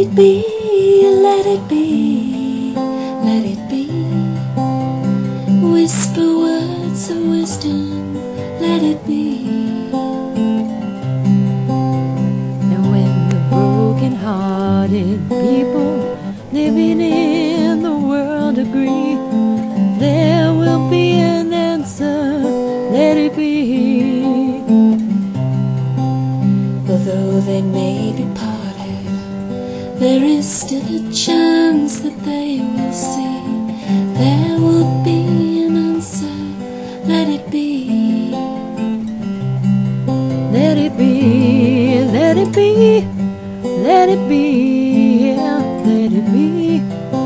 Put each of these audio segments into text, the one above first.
It be. Let it be. Let it be. Whisper words of wisdom. Let it be. And when the broken-hearted people living in the world agree, there will be an answer. Let it be. Although they may be parted, there is still a chance that they will see. There will be an answer. Let it be. Let it be, let it be, let it be, yeah, let it be.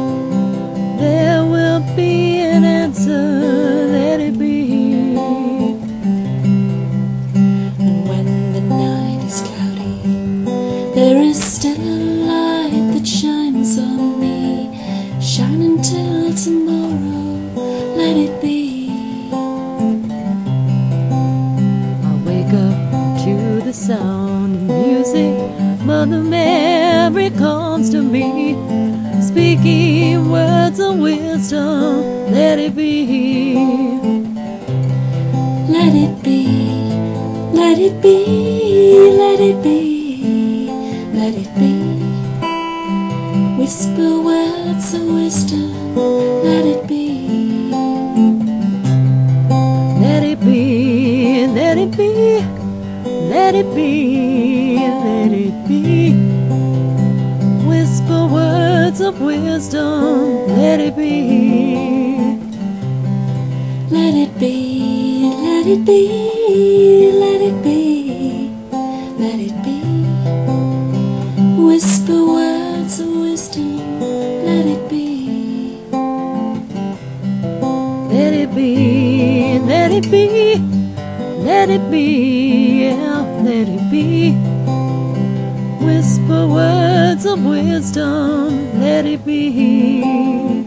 Mother Mary comes to me, speaking words of wisdom. Let it be. Let it be. Let it be. Let it be. Let it be. Whisper words of wisdom. Let it be. Let it be, let it be, let it be, let it be. Whisper words of wisdom, let it be. Let it be, let it be, let it be, let it be. Whisper words of wisdom, let it be. Let it be, let it be, let it be, yeah, let it be. Whisper words of wisdom, let it be.